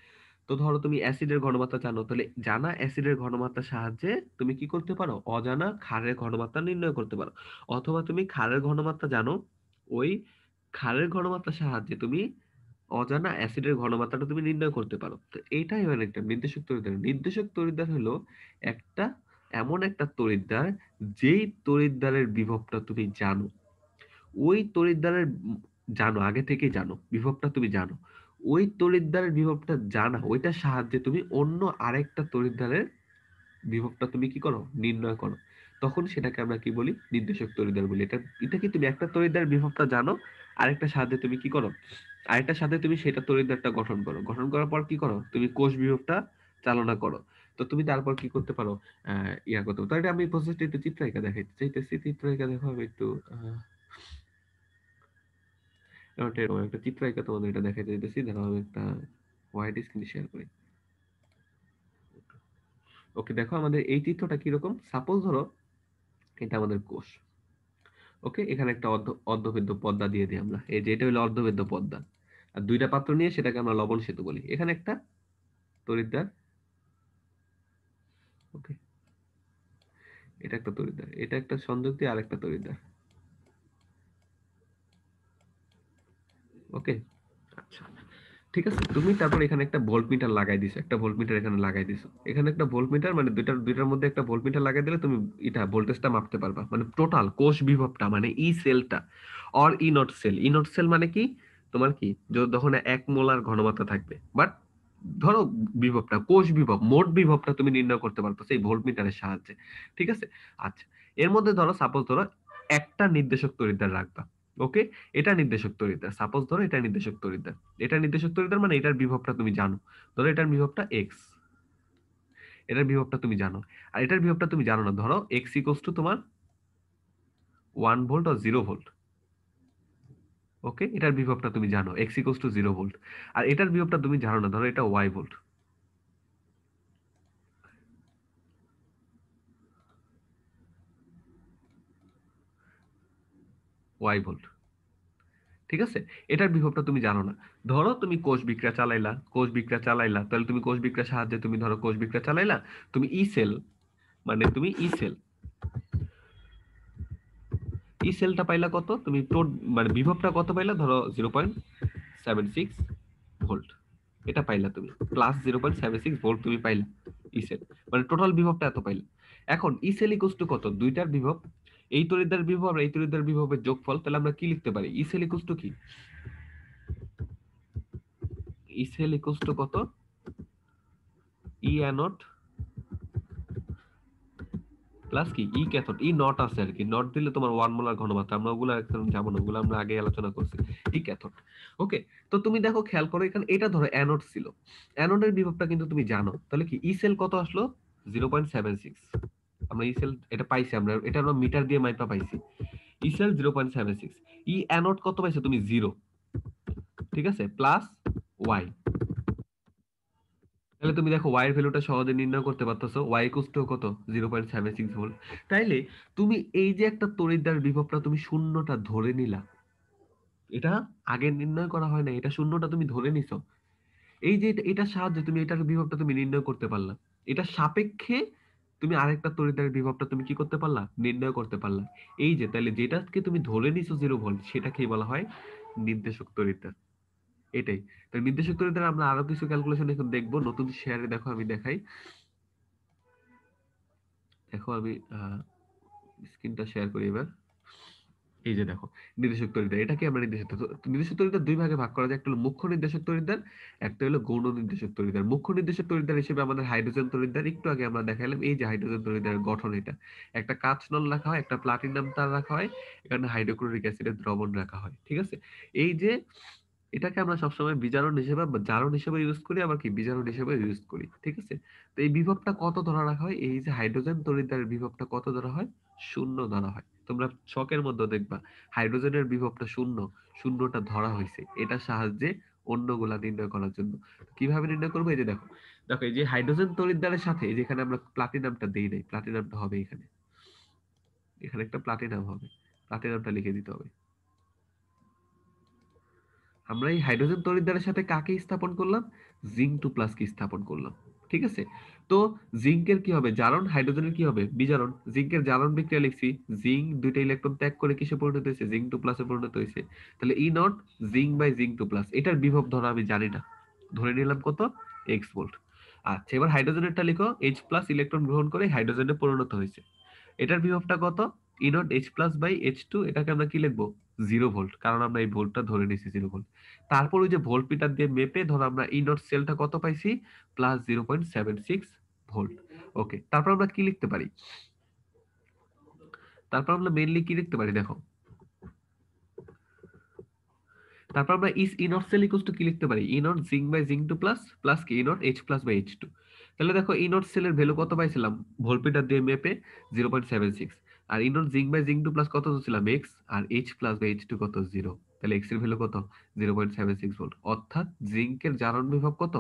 তো ধরো তুমি অ্যাসিডের ঘনমাত্রা জানো, তাহলে জানা অ্যাসিডের ঘনমাত্রার সাহায্যে তুমি কি করতে পারো? অজানা ক্ষারের ঘনমাত্রা নির্ণয় করতে পারো। অথবা তুমি ক্ষারের ঘনমাত্রা জানো, ওই ক্ষারের ঘনমাত্রার সাহায্যে তুমি অজানা অ্যাসিডের ঘনমাত্রাটা তুমি নির্ণয় করতে পারো। তো এইটাই মানে একটা নির্দেশক তরিদ্বার নির্দেশক তরিদ্বার হলো একটা এমন একটা তরিদ্বার যেই তরিদ্বারের বিভবটা তুমি জানো। ওই তরিদ্বারের জানো, আগে থেকে জানো, বিভবটা তুমি জানো। ওই তরিদ্বারের বিভবটা জানা, ওইটার সাহায্যে তুমি অন্য আরেকটা তরিদ্বারের বিভবটা তুমি কি করো? নির্ণয় করো। তখন সেটাকে আমরা কি বলি? নির্দেশক তরিদ্বার বলি। এটা এটা কি তুমি একটা তরিদ্বার বিভবটা জানো? আরেকটা সাথে তুমি কি করো? আরেকটার সাথে তুমি সেটা তরিদ্বারটা গঠন করো। গঠন করার পর কি করো? তুমি কোষ বিভবটা চালনা করো। তো তুমি তারপর কি করতে পারো? ইয়া করতে পারো। আমি প্রসেসটা একটু চিত্রায়িকা দেখাইতে চাইতেছি চিত্রায়িকা দেখো আমি একটু একটা চিত্রায়িকা তোমাদের এটা দেখাইতে চাইতেছি। দেখো আমি একটা হোয়াইট স্ক্রিন শেয়ার করি। ওকে দেখো আমাদের এই চিত্রটা কীরকম? সাপোজ ধরো এটা আমাদের কোষ। ওকে এখানে একটা অর্ধ অর্ধবেদ্য পদ্মা দিয়ে দিই আমরা। এই যে, এটা হলো অর্ধবেদ্য পদ্মা। আর দুইটা পাত্র নিয়ে সেটাকে আমরা লবণ সেতু বলি। এখানে একটা তরিদ্দার। ওকে এটা একটা তরিদ্দার। এটা একটা সংযোগ দিয়ে আরেকটা তরিদ্দার। ওকে ঠিক আছে? তুমি তারপর এখানে একটা ভোল্ট মিটার লাগাই দিছো, একটা ভোল্ট মিটার এখানে লাগাই দিছো। এখানে একটা ভোল্ট মিটার মানে দুইটার দুইটার মধ্যে একটা ভোল্ট মিটার লাগাই দিলে তুমি এটা ভোল্টেজটা মাপতে পারবা। মানে টোটাল কোষ বিভবটা মানে ই সেলটা or E nought cell E nought cell মানে কি? তোমার কি? যখন এক মোলার ঘনমাত্রা থাকবে। বাট ধরো বিভবটা, কোষ বিভব, মোট বিভবটা তুমি নির্ণয় করতে পারতো সেই ভোল্ট মিটারের সাহায্যে। ঠিক আছে? আচ্ছা এর মধ্যে ধরো সাপোজ ধরো একটা নির্দেশক তরিদ্দার রাখবা। ওকে এটা নির্দেশক তরিদ্দার সাপোজ ধরো এটা নির্দেশক তরিদ্দার এটা নির্দেশক তরিদ্দার মানে এটার বিভবটা তুমি জানো। ধরো এটার বিভবটা এক্স এটার বিভবটা তুমি জানো। আর এটার বিভবটা তুমি জানো না। ধরো এক্স ইকোস টু তোমার ওয়ান ভোল্ট আর জিরো ভোল্ট ওকে এটার বিভবটা তুমি জানো। X equals two zero volt আর এটার বিভবটা তুমি জানো না। ধরো এটা ওয়াই ভোল্ট ওয়াই ভোল্ট ঠিক আছে? এটার বিভবটা তুমি জানো না। ধরো তুমি কোষ বিক্রিয়া চালাইলা, কোষ বিক্রিয়া চালাইলা, তাহলে তুমি কোষ বিক্রিয়ার সাহায্যে তুমি ধরো কোষ বিক্রিয়া চালাইলা, তুমি ই সেল মানে তুমি ই সেল ই সেলটা পাইলা কত? তুমি মানে বিভবটা কত পাইলা? ধরো zero point seven six volt এটা পাইলা তুমি। Plus zero point seven six volt তুমি পাইলা ই সেল মানে টোটাল বিভবটা এত পাইলা। এখন ই সেল ইকুয়াল টু কত? দুইটার বিভব এই তরিদার বিভব এই তরিদার বিভবের যোগফল, তাহলে আমরা কি লিখতে পারি? ই সেল ইকুয়াল টু কি? ই সেল ইকুয়াল টু কত? ই অ্যানোড প্লাস কি? ই ক্যাথোড ই নট আছে আর কি। নট দিলে তোমার ওয়ান মোলার ঘনমাত্রা, আমরা ওগুলো একদম যাব না, ওগুলো আমরা আগে আলোচনা করছি। ই ক্যাথোড ওকে তো তুমি দেখো, খেয়াল করো, এখানে এটা ধরো অ্যানোড ছিল। অ্যানোডের বিভবটা কিন্তু তুমি জানো। তাহলে কি? ই সেল কত আসলো? জিরো পয়েন্ট সেভেন সিক্স আমরা ই সেল এটা পাইছি আমরা, এটা আমরা মিটার দিয়ে মাইপা পাইছি। E cell zero point seven six E anode কত পাইছো তুমি? জিরো ঠিক আছে? প্লাস ওয়াই তাহলে তুমি দেখো ওয়াই এর ভ্যালুটা সহজে নির্ণয় করতে পারতেছো। ওয়াই ইকুয়াল কত? Zero point seven six volt তাইলে তুমি এই যে একটা তড়িৎদ্বার বিভবটা তুমি শূন্যটা ধরে নিলা, এটা আগে নির্ণয় করা হয় না এটা শূন্যটা তুমি ধরে নিছো। এই যে এটা সাহায্যে তুমি এটার বিভবটা তুমি নির্ণয় করতে পারলা। এটা সাপেক্ষে তুমি আরেকটা তরিদার বিভবটা তুমি কি করতে পারলা? নির্ণয় করতে পারলা। এই যে তাহলে যেটাকে তুমি ধরে নিছো জিরো ভোল্ট সেটাকেই বলা হয় নির্দেশক তড়িদার এটাই। তো নির্দেশক তড়িদার আমরা আরও কিছু ক্যালকুলেশন এখন দেখব। নতুন শেয়ারে দেখো, আমি দেখাই। দেখো আমি স্ক্রিনটা শেয়ার করি এবার। এই যে দেখো, নির্দেশক তরিদার এটাকে আমরা নির্দেশক নির্দেশক তরিদার দুই ভাগে ভাগ করা যায়। একটা হলো মুখ্য নির্দেশক তরিদার একটা হলো গৌণ নির্দেশক তরিদার মুখ্য নির্দেশক তরিদার হিসেবে আমাদের হাইড্রোজেন তরিদার একটু আগে আমরা দেখালাম এই যে হাইড্রোজেন তরিদার গঠন এটা। একটা কাঁচ নল রাখা হয়, একটা প্লাটিনাম তার রাখা হয়, এখানে হাইড্রোক্লোরিক অ্যাসিডের দ্রবণ রাখা হয়, ঠিক আছে? এই যে এটাকে আমরা সবসময় বিজারণ হিসেবে জারণ হিসেবে ইউজ করি, আবার কি বিজারণ হিসেবে ইউজ করি, ঠিক আছে? তো এই বিভবটা কত ধরা রাখা হয়? এই যে হাইড্রোজেন তরিদারের বিভবটা কত ধরা হয়? শূন্য ধরা হয়। তোমরা শকের মধ্যে দেখবা, হাইড্রোজেনের বিভবটা শূন্য, শূন্যটা ধরা হয়েছে। এটার সাহায্যে অন্যগুলা নির্ণয় করার জন্য। কীভাবে নির্ণয় করব? এই যে দেখো দেখো, এই যে হাইড্রোজেন তরিদ্দারের সাথে, এই যেখানে আমরা প্লাটিনামটা দেই নাই, প্লাটিনামটা হবে এখানে। এখানে একটা প্লাটিনাম হবে, প্লাটিনামটা লিখে দিতে হবে। আমরা এই হাইড্রোজেন তরিদ্দারের সাথে কাকে স্থাপন করলাম? জিঙ্ক টু প্লাস কে স্থাপন করলাম। ঠিক আছে? তো জিঙ্কের কি হবে? জারণ হাইড্রোজেনের কি হবে? বিজারণ। জিঙ্কের জারণ বিক্রিয়া লিখছি। জিঙ্ক দুইটা ইলেকট্রন ত্যাগ করে কিসে পরিণত হয়েছে? জিঙ্ক টু প্লাসে পরিণত হয়েছে। তাহলে E nought zinc by zinc two plus এটার বিভব ধরা, আমি জানি না। ধরে নিলাম কত? এক্স ভোল্ট আচ্ছা এবার হাইড্রোজেনেরটা লিখো। এইচ প্লাস ইলেকট্রন গ্রহণ করে হাইড্রোজেনে পরিণত হয়েছে। এটার বিভবটা কত? E nought H plus by H two এটাকে আমরা কি লিখব? জিরো ভোল্ট কারণ আমরা এই ভোল্টটা ধরে নিয়েছি জিরো ভোল্ট তারপর ওই যে ভোল্ট মিটার দিয়ে মেপে ধরো আমরা ই নট সেলটা কত পাইছি? Plus zero point seven six volt okay তারপর আমরা কি লিখতে পারি? তারপর আমরা মেইনলি কি লিখতে পারি দেখো? তারপর আমরা ইস E nought cell equal to কি লিখতে পারি? E nought zinc by zinc two plus plus কি E nought H plus by H two তাহলে দেখো ই নট সেলের ভ্যালু কত পাইছিলাম? ভোল্টমিটার দিয়ে মেপে zero point seven six R E nought zinc by zinc two plus কত ছিলাম এক্স আর এইচ প্লাস এইচ টু কত? জিরো তাহলে এক্সের ভ্যালু কত? Zero point seven six volt অর্থাৎ জিঙ্কের জারণ বিভব কত?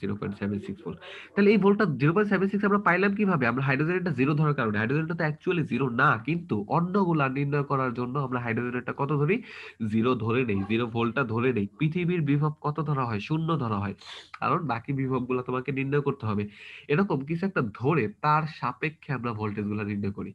Zero point seven six volt তাহলে এই ভোল্টটা জিরো পয়েন্ট সেভেন সিক্স আমরা পাইলাম কীভাবে? আমরা হাইড্রোজেনটা জিরো ধরার কারণে। হাইড্রোজেনটা তো অ্যাকচুয়ালি জিরো না, কিন্তু অন্যগুলা নির্ণয় করার জন্য আমরা হাইড্রোজেনটা কত ধরি? জিরো ধরে নেই। জিরো ভোল্টটা ধরে নেই। পৃথিবীর বিভব কত ধরা হয়? শূন্য ধরা হয়। কারণ বাকি বিভবগুলো তোমাকে নির্ণয় করতে হবে। এরকম কিছু একটা ধরে তার সাপেক্ষে আমরা ভোল্টেজগুলো নির্ণয় করি।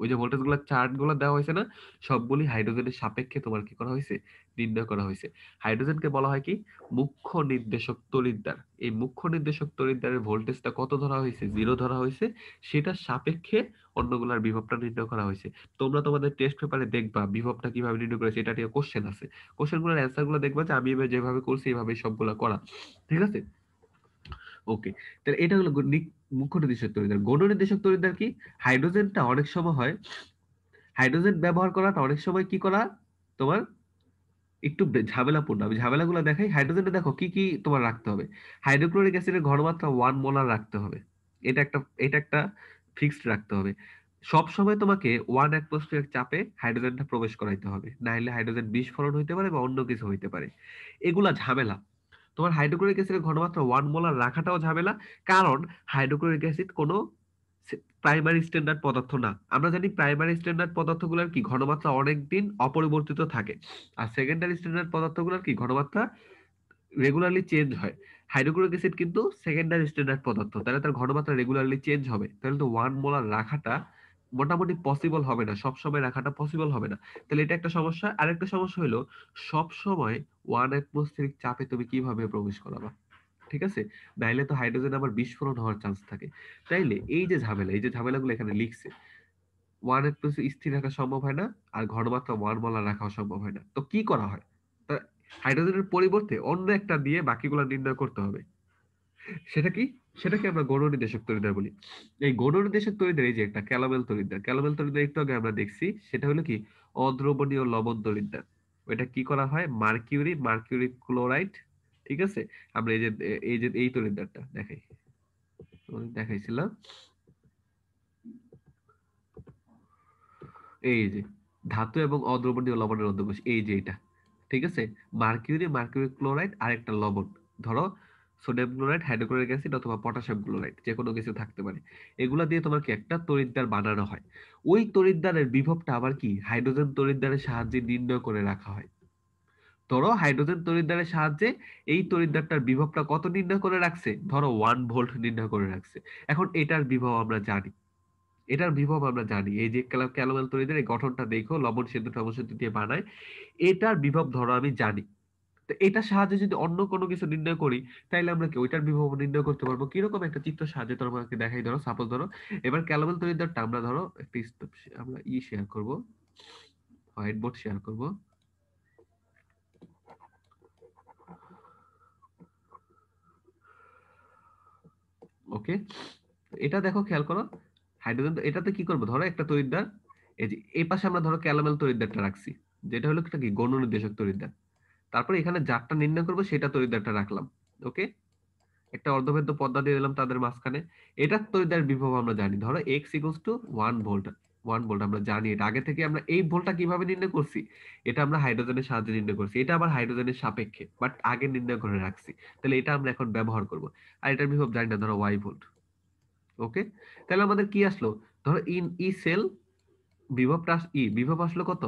ওই যে ভোল্টেজগুলো চার্টগুলো দেওয়া হয়েছে না, সবগুলি হাইড্রোজেনের সাপেক্ষে তোমার কি করা হয়েছে? নির্ণয় করা হয়েছে। হাইড্রোজেনকে বলা হয় কি? মুখ্য নির্দেশক তড়িৎদ্বার এই মুখ্য নির্দেশক তড়িৎদ্বারের ভোল্টেজটা কত ধরা হয়েছে? জিরো ধরা হয়েছে। সেটার সাপেক্ষে অন্যগুলার বিভবটা নির্ণয় করা হয়েছে। তোমরা তোমাদের টেস্ট পেপারে দেখবা বিভবটা কীভাবে নির্ণয় করেছে, এটা নিয়ে কোশ্চেন আছে। কোশ্চেনগুলোর অ্যান্সারগুলো দেখবা যে আমি এবার যেভাবে করছি এইভাবে সবগুলো করা। ঠিক আছে? ওকে তাহলে এটা হলো মুখ্য নির্দেশক তরিদার। গণ নির্দেশক তরিদার কি? হাইড্রোজেনটা অনেক সময় হয়, হাইড্রোজেন ব্যবহার করাটা অনেক সময় কি করা? তোমার একটু ঝামেলাপূর্ণ। আমি ঝামেলাগুলো দেখাই। হাইড্রোজেনে দেখো, কি কি তোমার রাখতে হবে? হাইড্রোক্লোরিক অ্যাসিডের ঘনমাত্রা ওয়ান মোলার রাখতে হবে। এটা একটা এটা একটা ফিক্সড রাখতে হবে। সব সময় তোমাকে ওয়ান অ্যাটমসফিয়ার চাপে হাইড্রোজেনটা প্রবেশ করাইতে হবে। না হলে হাইড্রোজেন বিস্ফোরণ হইতে পারে বা অন্য কিছু হইতে পারে। এগুলা ঝামেলা। তোমার হাইড্রোক্লোরিক অ্যাসিডের ঘনমাত্রা ওয়ান মোলার রাখাটাও ঝামেলা, কারণ হাইড্রোক্লোরিক অ্যাসিড কোনো প্রাইমারি স্ট্যান্ডার্ড পদার্থ না। আমরা জানি প্রাইমারি স্ট্যান্ডার্ড পদার্থগুলোর কি ঘনমাত্রা অনেক দিন অপরিবর্তিত থাকে। আর সেকেন্ডারি স্ট্যান্ডার্ড পদার্থগুলোর কি ঘনমাত্রা রেগুলারলি চেঞ্জ হয়। হাইড্রোক্লোরিক অ্যাসিড কিন্তু সেকেন্ডারি স্ট্যান্ডার্ড পদার্থ, তাহলে তার ঘনমাত্রা রেগুলারলি চেঞ্জ হবে। তাহলে তো ওয়ান মোলার রাখাটা মোটামুটি পসিবল হবে না, সব সময় রাখাটা পসিবল হবে না। তাহলে এটা একটা সমস্যা। আরেকটা সমস্যা হলো, সব সময় ওয়ান অ্যাটমসফিয়ারিক চাপে তুমি কীভাবে প্রবেশ করাবা? ঠিক আছে? নাইলে তো হাইড্রোজেন আবার বিস্ফোরণ হওয়ার চান্স থাকে। তাইলে এই যে ঝামেলা, এই যে ঝামেলাগুলো এখানে লিখছে ওয়ান অ্যাটমসফিয়ার স্থির রাখা সম্ভব হয় না, আর ঘনমাত্রা ওয়ান মলার রাখাও সম্ভব হয় না। তো কি করা হয়? হাইড্রোজেনের পরিবর্তে অন্য একটা দিয়ে বাকিগুলো নির্ণয় করতে হবে। সেটা কি? সেটাকে আমরা গৌণ নির্দেশক তরিদার বলি। এই গৌণ নির্দেশক তরিদার এই যে একটা ক্যালামেল তরিদার ক্যালামেল তরিদার একটু আগে আমরা দেখছি, সেটা হলো কি? অদ্রবণীয় লবণ তরিদার। ওইটা কি করা হয়? মার্কিউরি মার্কিউরি ক্লোরাইড ঠিক আছে? আমরা এই যে এই যে, এই তরিদারটা দেখাই। দেখাইছিলাম। এই যে, ধাতু এবং অদ্রবণীয় লবণের অধ্যবশ এই যে এটা, ঠিক আছে? মার্কিউরি মার্কিউরি ক্লোরাইড আর একটা লবণ। ধরো সোডিয়াম ক্লোরাইড, হাইড্রোক্লোরিক অ্যাসিড অথবা পটাশিয়াম ক্লোরাইড যে কোনো কিছু থাকতে পারে। এগুলা দিয়ে তোমার কি একটা তরিদ্দার বানানো হয়। ওই তরিদ্দারের বিভবটা আবার কি? হাইড্রোজেন তরিদ্দারের সাহায্যে নির্ণয় করে রাখা হয়। ধরো হাইড্রোজেন তরিদ্দারের সাহায্যে এই তরিদ্দারটার বিভবটা কত নির্ণয় করে রাখছে? ধরো ওয়ান ভোল্ট নির্ণয় করে রাখছে। এখন এটার বিভব আমরা জানি। এটার বিভব আমরা জানি। এই যে ক্যালোমেল তরিদের এই গঠনটা দেখো, লবণ, সেদ্ধ টবণ সেদ্ধ দিয়ে বানায়। এটার বিভব ধরো আমি জানি। তো এটার সাহায্যে যদি অন্য কোনো কিছু নির্ণয় করি, তাইলে আমরা কি ওইটার বিভব নির্ণয় করতে পারব? কীরকম একটা চিত্র সাহায্যে তোমাকে দেখাই, ধরো সাপোজ ধরো, এবার ক্যালোমেল তরিদারটা আমরা ধরো, একটা আমরা ই শেয়ার করব হোয়াইট বোর্ড শেয়ার করব। ওকে এটা দেখো, খেয়াল করো হাইড্রোজেন এটাতে কি করব? ধরো একটা তরিদ্দার এই যে এই পাশে আমরা ধরো ক্যালামেল তরিদ্দারটা রাখছি, যেটা হলো একটা কি গণ নির্দেশক তরিদ্দার তারপরে এখানে যারটা নির্ণয় করব সেটা তরিদারটা রাখলাম ওকে একটা অর্ধভেদ্য পদ্মা দিয়ে দিলাম তাদের মাঝখানে। এটা তরিদার বিভব আমরা জানি। ধরো X equals to one volt one volt আমরা জানি এটা। আগে থেকে আমরা এই ভোল্টটা কীভাবে নির্ণয় করছি? এটা আমরা হাইড্রোজেনের সাহায্যে নির্ণয় করছি। এটা আবার হাইড্রোজেনের সাপেক্ষে বাট আগে নির্ণয় করে রাখছি। তাহলে এটা আমরা এখন ব্যবহার করব। আর এটার বিভব জানি না, ধরো ওয়াই ভোল্ট ওকে তাহলে আমাদের কি আসলো? ধরো ইন ই সেল বিভবটা ই বিভব আসলো কত?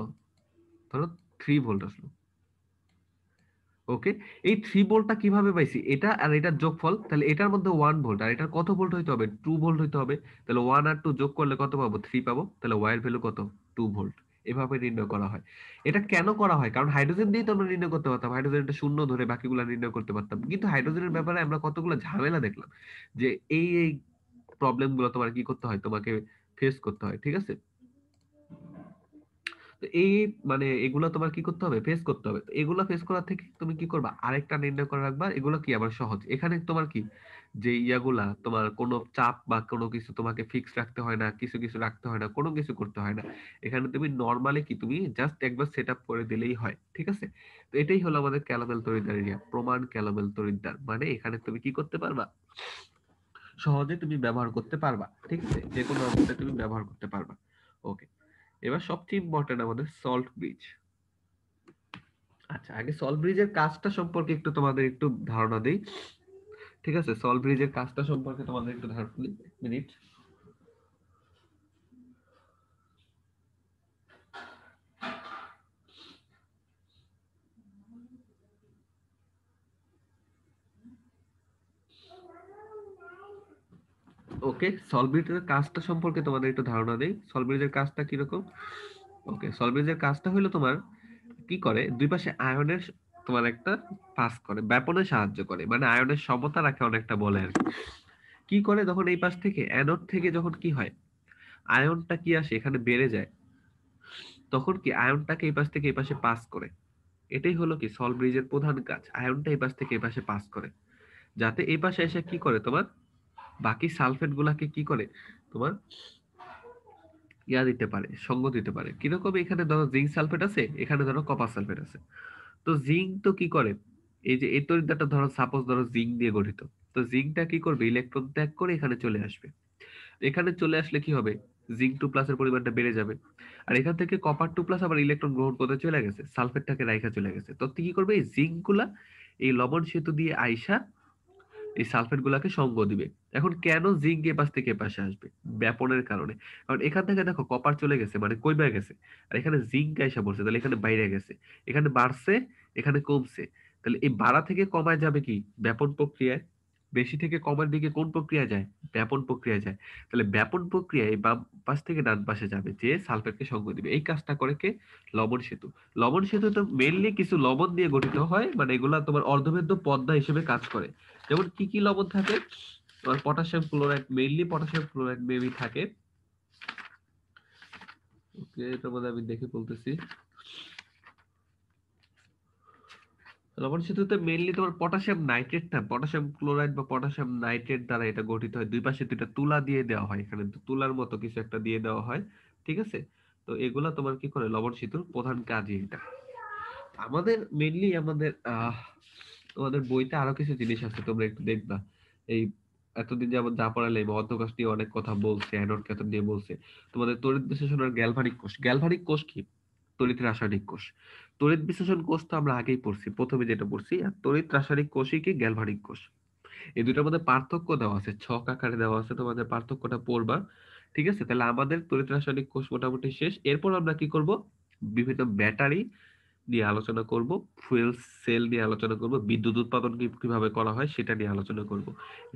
ধরো থ্রি ভোল্ট আসলো। ওকে এই থ্রি ভোল্টটা কীভাবে পাইছি? এটা আর এটার যোগফল, তাহলে এটার মধ্যে ওয়ান ভোল্ট আর এটার কত ভোল্ট হইতে হবে? টু ভোল্ট হইতে হবে। তাহলে ওয়ান আর টু যোগ করলে কত পাবো? থ্রি পাবো। তাহলে ওয়াইয়ের ভ্যালু কত? টু ভোল্ট এভাবে নির্ণয় করা হয়। এটা কেন করা হয়? কারণ হাইড্রোজেন দিয়েই তো আমরা নির্ণয় করতে পারতাম। হাইড্রোজেনটা শূন্য ধরে বাকিগুলো নির্ণয় করতে পারতাম। কিন্তু হাইড্রোজেনের ব্যাপারে আমরা কতগুলো ঝামেলা দেখলাম যে এই এই প্রবলেমগুলো তোমার কি করতে হয়? তোমাকে ফেস করতে হয়। ঠিক আছে? তো এই মানে এগুলো তোমার কি করতে হবে? ফেস করতে হবে। এগুলো ফেস করার থেকে তুমি কি করবা? আরেকটা নির্ণয় করে রাখবা, এগুলো কি আবার সহজ? এখানে তোমার কি? যে ইয়াগুলা, তোমার কোনো চাপ বা কোনো কিছু তোমাকে ফিক্স রাখতে হয় না, কিছু কিছু রাখতে হয় না, কোনো কিছু করতে হয় না। এখানে তুমি নর্মালি কি তুমি জাস্ট একবার সেট আপ করে দিলেই হয়, ঠিক আছে? তো এটাই হলো আমাদের ক্যালামেল তরিদার এরিয়া প্রমাণ ক্যালামেল তরিদার মানে এখানে তুমি কি করতে পারবা? সহজে তুমি ব্যবহার করতে পারবা, ঠিক আছে? যে কোনো অবস্থায় তুমি ব্যবহার করতে পারবা। ওকে এবার সবচেয়ে ইম্পর্টেন্ট আমাদের সল্ট ব্রিজ আচ্ছা আগে সল্ট ব্রিজের কাজটা সম্পর্কে একটু তোমাদের একটু ধারণা দিই। ঠিক আছে? সল্ট ব্রিজের কাজটা সম্পর্কে তোমাদের একটু ধারণা দিই মিনিট ওকে সলব্রিজের কাজটা সম্পর্কে তোমাদের একটু ধারণা দেই। সলব্রিজের কাজটা কীরকম? ওকে সলব্রিজের কাজটা হলো তোমার কি করে? দুই পাশে আয়নের তোমার একটা পাস করে, ব্যাপনে সাহায্য করে মানে আয়নের সমতা রাখে অনেকটা বলে আর কি। করে? যখন এই পাশ থেকে অ্যানোড থেকে যখন কি হয়, আয়নটা কি আসে, এখানে বেড়ে যায়, তখন কি আয়নটাকে এই পাশ থেকে এই পাশে পাস করে। এটাই হলো কি সল ব্রিজের প্রধান কাজ, আয়নটা এই পাশ থেকে এই পাশে পাস করে। যাতে এই পাশে এসে কি করে তোমার বাকি সালফেট গুলাকে কি করে? তোমার ইয়া দিতে পারে, সঙ্গ দিতে পারে। কীরকম এখানে ধরো জিঙ্ক সালফেট আছে, এখানে ধরো কপার সালফেট আছে। তো জিঙ্ক তো কি করে? এই যে এই তরিদাটা ধরো সাপোজ ধরো জিঙ্ক দিয়ে গঠিত। তো জিঙ্কটা কি করবে? ইলেকট্রন ত্যাগ করে এখানে চলে আসবে। এখানে চলে আসলে কি হবে? জিঙ্ক টু প্লাসের পরিমাণটা বেড়ে যাবে। আর এখান থেকে কপার টু প্লাস আবার ইলেকট্রন গ্রহণ করতে চলে গেছে, সালফেটটাকে রাইখা চলে গেছে। তো কি করবে? এই জিঙ্কগুলা এই লবণ সেতু দিয়ে আইসা এই সালফেট গুলাকে সঙ্গ দিবে। এখন কেন জিঙ্ক এ পাশ থেকে পাশে আসবে? ব্যাপনের কারণে। কারণ এখান থেকে দেখো, কপার চলে গেছে মানে কইবা গেছে? আর এখানে জিঙ্ক আইসা পড়ছে, তাহলে এখানে বাইরে গেছে। এখানে বাড়ছে, এখানে কমছে। তাহলে এই বাড়া থেকে কমায় যাবে কি? ব্যাপন প্রক্রিয়ায়। বেশি থেকে কমার দিকে কোন প্রক্রিয়া যায়? ব্যাপন প্রক্রিয়া যায়। তাহলে ব্যাপন প্রক্রিয়ায় বাম পাশ থেকে ডান পাশে যাবে যে সালফেটকে সঙ্গ দিবে। এই কাজটা করে কে? লবণ সেতু। লবণ সেতু তো মেনলি কিছু লবণ দিয়ে গঠিত হয় মানে এগুলা তোমার অর্ধবেদ্য পদ্মা হিসেবে কাজ করে। যেমন কি কি লবণ থাকে? তোমার potassium chloride mainly potassium chloride maybe থাকে। ওকে মধ্যে আমি দেখে বলতেছি। লবণ সেতুতে মেইনলি তোমার পটাশিয়াম নাইট্রেট না, পটাশিয়াম ক্লোরাইড বা পটাশিয়াম নাইট্রেট দ্বারা এটা গঠিত হয়। দুই পাশে দুইটা তুলা দিয়ে দেওয়া হয় এখানে। তুলার মতো কিছু একটা দিয়ে দেওয়া হয়, ঠিক আছে? তো এগুলা তোমার কি করে? লবণ সেতুর প্রধান কাজই এটা। আমাদের মেইনলি আমাদের, আহ তোমাদের বইতে আরও কিছু জিনিস আছে, তোমরা একটু দেখবা। এই এতদিন যেমন যা পড়ালে মহাকাশ নিয়ে অনেক কথা বলছে অ্যানোড ক্যাথোড নিয়ে বলছে। তোমাদের তড়িৎ বিশ্লেষণ আর গ্যালভানিক কোষ। গ্যালভানিক কোষ কি? তড়িৎ রাসায়নিক কোষ। তড়িৎ বিশ্লেষণ কোষ তো আমরা আগেই পড়ছি, প্রথমে যেটা পড়ছি, আর তড়িৎ রাসায়নিক কোষই কি? গ্যালভানিক কোষ। এই দুটোর মধ্যে পার্থক্য দেওয়া আছে, ছক আকারে দেওয়া আছে, তোমাদের পার্থক্যটা পড়বা, ঠিক আছে? তাহলে আমাদের তড়িৎ রাসায়নিক কোষ মোটামুটি শেষ। এরপর আমরা কি করব? বিভিন্ন ব্যাটারি নিয়ে আলোচনা করব ফুয়েল সেল নিয়ে আলোচনা করব, বিদ্যুৎ উৎপাদন কীভাবে করা হয় সেটা নিয়ে আলোচনা করব।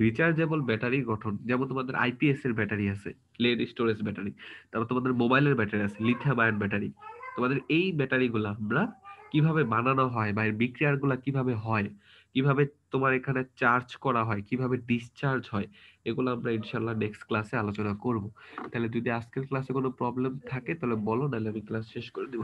রিচার্জেবল ব্যাটারি গঠন, যেমন তোমাদের আইপিএস এর ব্যাটারি আছে লেড স্টোরেজ ব্যাটারি তারপর তোমাদের মোবাইলের ব্যাটারি আছে লিথিয়াম আয়ন ব্যাটারি তোমাদের এই ব্যাটারিগুলো আমরা কীভাবে বানানো হয় বা এর বিক্রিয়াগুলো কীভাবে হয়, কীভাবে তোমার এখানে চার্জ করা হয়, কীভাবে ডিসচার্জ হয়, এগুলো আমরা ইনশাল্লাহ নেক্সট ক্লাসে আলোচনা করব। তাহলে যদি আজকের ক্লাসে কোনো প্রবলেম থাকে তাহলে বলো, নাহলে আমি ক্লাস শেষ করে দিব।